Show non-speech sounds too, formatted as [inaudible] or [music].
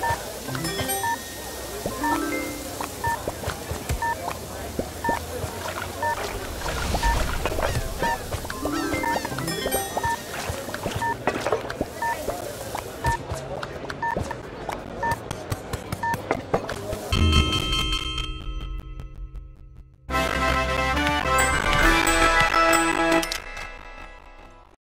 you [laughs]